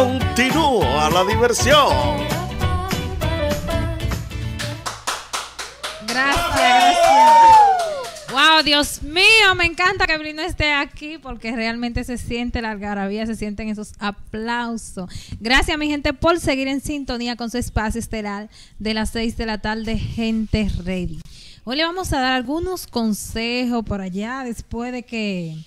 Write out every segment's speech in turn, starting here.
Continúa la diversión. Gracias, gracias. Wow, Dios mío, me encanta que Brino esté aquí porque realmente se siente la algarabía, se sienten esos aplausos. Gracias, mi gente, por seguir en sintonía con su espacio estelar de las 6 de la tarde, Gente Ready. Hoy le vamos a dar algunos consejos por allá después de que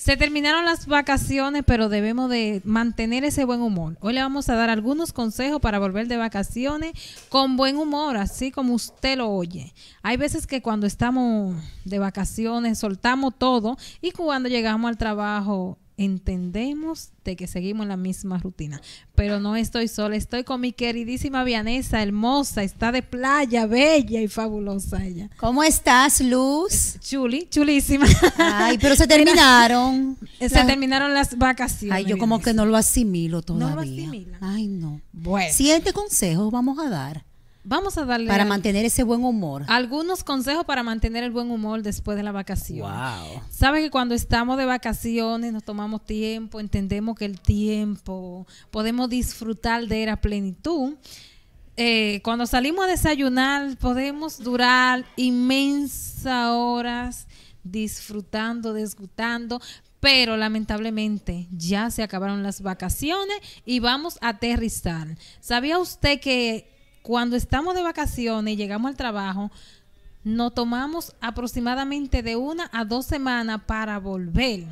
se terminaron las vacaciones, pero debemos de mantener ese buen humor. Hoy le vamos a dar algunos consejos para volver de vacaciones con buen humor, así como usted lo oye. Hay veces que cuando estamos de vacaciones soltamos todo y cuando llegamos al trabajo entendemos de que seguimos la misma rutina. Pero no estoy sola, estoy con mi queridísima Vianesa, hermosa, está de playa, bella y fabulosa ella. ¿Cómo estás, Luz? Chuli, chulísima. Ay, pero se terminaron. se La- terminaron las vacaciones. Ay, yo como Vianesa. que no lo asimilo No lo todavía. asimila. Ay, no. Bueno, Siete consejos vamos a dar vamos a darle para mantener ese buen humor. algunos consejos para mantener el buen humor después de la vacación. Wow. Sabe que cuando estamos de vacaciones nos tomamos tiempo, entendemos que el tiempo podemos disfrutar de él a plenitud. Eh, cuando salimos a desayunar podemos durar inmensas horas disfrutando, disfrutando, pero lamentablemente ya se acabaron las vacaciones y vamos a aterrizar. ¿Sabía usted que cuando estamos de vacaciones y llegamos al trabajo, nos tomamos aproximadamente de una a dos semanas para volver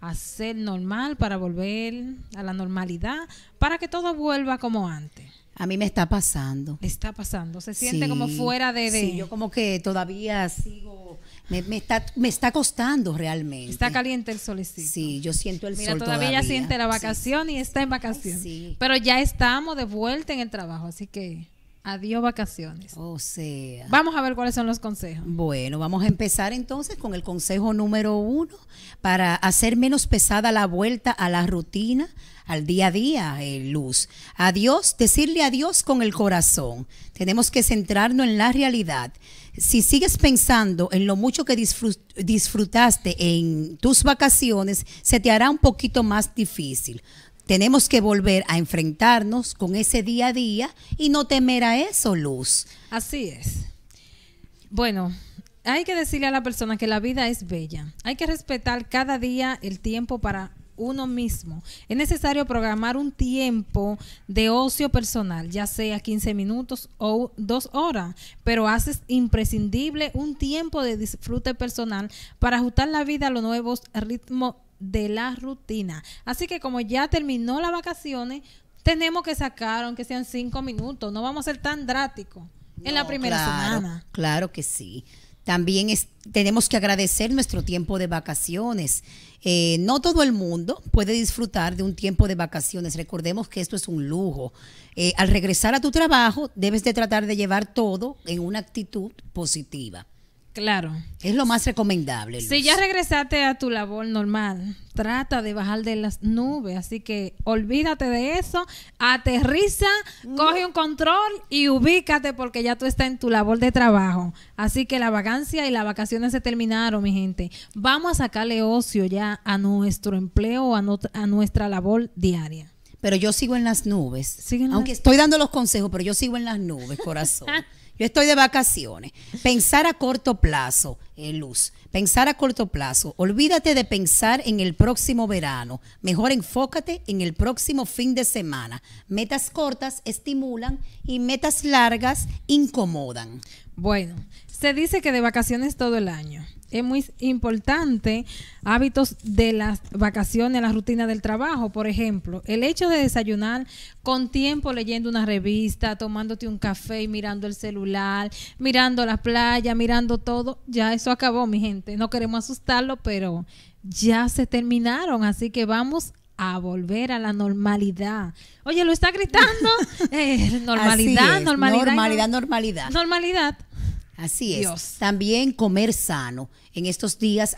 a ser normal, para volver a la normalidad, para que todo vuelva como antes. A mí me está pasando. Está pasando, se siente Sí, como fuera de... de- Sí, yo como que todavía sigo. Me, me está, me está costando realmente. Está caliente el solecito. Sí, yo siento el Mira, sol todavía, todavía. ella siente la Sí, vacación y está en vacación. sí. Pero ya estamos de vuelta en el trabajo, así que adiós vacaciones. O sea. Vamos a ver cuáles son los consejos. Bueno, vamos a empezar entonces con el consejo número uno para hacer menos pesada la vuelta a la rutina, al día a día, eh, Luz. Adiós, decirle adiós con el corazón. Tenemos que centrarnos en la realidad. Si sigues pensando en lo mucho que disfrut- disfrutaste en tus vacaciones, se te hará un poquito más difícil. Tenemos que volver a enfrentarnos con ese día a día y no temer a eso, Luz. Así es. Bueno, hay que decirle a la persona que la vida es bella. Hay que respetar cada día el tiempo para uno mismo. Es necesario programar un tiempo de ocio personal, ya sea 15 minutos o dos horas, pero haces imprescindible un tiempo de disfrute personal para ajustar la vida a los nuevos ritmos de la rutina. Así que como ya terminó las vacaciones, tenemos que sacar, aunque sean cinco minutos, no vamos a ser tan drásticos en la primera claro, semana. Claro que sí. También es- tenemos que agradecer nuestro tiempo de vacaciones. Eh, no todo el mundo puede disfrutar de un tiempo de vacaciones. Recordemos que esto es un lujo. Eh, al regresar a tu trabajo, debes de tratar de llevar todo en una actitud positiva. Claro. Es lo más recomendable. Si ya regresaste a tu labor normal, trata de bajar de las nubes. Así que olvídate de eso, aterriza, coge un control y ubícate porque ya tú estás en tu labor de trabajo. Así que la vacancia y las vacaciones se terminaron, mi gente. Vamos a sacarle ocio ya a nuestro empleo, a, no- a nuestra labor diaria. Pero yo sigo en las nubes. En Aunque las- estoy dando los consejos, pero yo sigo en las nubes, corazón. Yo estoy de vacaciones. Pensar a corto plazo, eh, Luz. Pensar a corto plazo. Olvídate de pensar en el próximo verano. Mejor enfócate en el próximo fin de semana. Metas cortas estimulan y metas largas incomodan. Bueno, se dice que de vacaciones todo el año. Es muy importante hábitos de las vacaciones, la rutina del trabajo. Por ejemplo, el hecho de desayunar con tiempo leyendo una revista, tomándote un café y mirando el celular, mirando la playa, mirando todo, ya eso acabó, mi gente. No queremos asustarlo, pero ya se terminaron. Así que vamos a volver a la normalidad. Oye, lo está gritando. Eh, normalidad, es, normalidad. Normalidad, normalidad. Normalidad. Así es. Dios. También comer sano. En estos días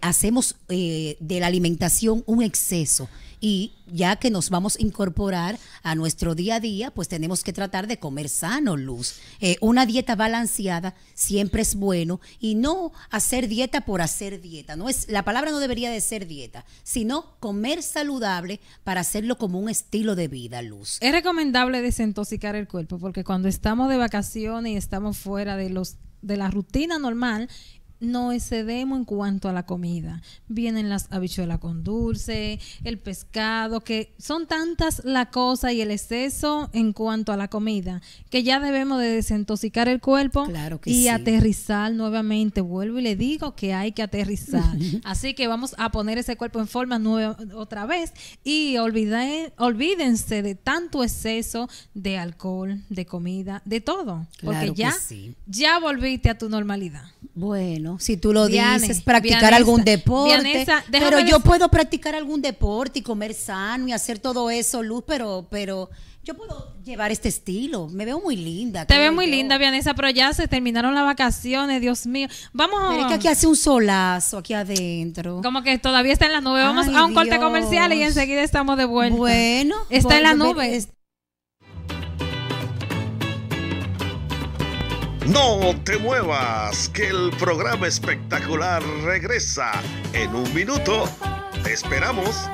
hacemos eh, de la alimentación un exceso Y ya que nos vamos a incorporar a nuestro día a día, pues tenemos que tratar de comer sano, Luz. Eh, una dieta balanceada siempre es bueno y no hacer dieta por hacer dieta. No es, la palabra no debería de ser dieta, sino comer saludable para hacerlo como un estilo de vida, Luz. Es recomendable desintoxicar el cuerpo porque cuando estamos de vacaciones y estamos fuera de los de la rutina normal, no excedemos en cuanto a la comida. Vienen las habichuelas con dulce, el pescado, que son tantas la cosa y el exceso en cuanto a la comida, que ya debemos de desintoxicar el cuerpo y aterrizar nuevamente. Vuelvo y le digo que hay que aterrizar. Así que vamos a poner ese cuerpo en forma nueva otra vez y olvídense de tanto exceso de alcohol, de comida, de todo, porque ya, ya volviste a tu normalidad. Bueno si tú lo dices, practicar algún deporte. pero yo puedo practicar algún deporte y comer sano y hacer todo eso, Luz, pero, pero yo puedo llevar este estilo. Me veo muy linda. Te veo muy linda, Vianesa, pero ya se terminaron las vacaciones, Dios mío. Vamos a... que aquí hace un solazo, aquí adentro. Como que todavía está en la nube. Vamos a un corte comercial y enseguida estamos de vuelta. Bueno. Está en la nube. No te muevas, que el programa espectacular regresa en un minuto. Te esperamos.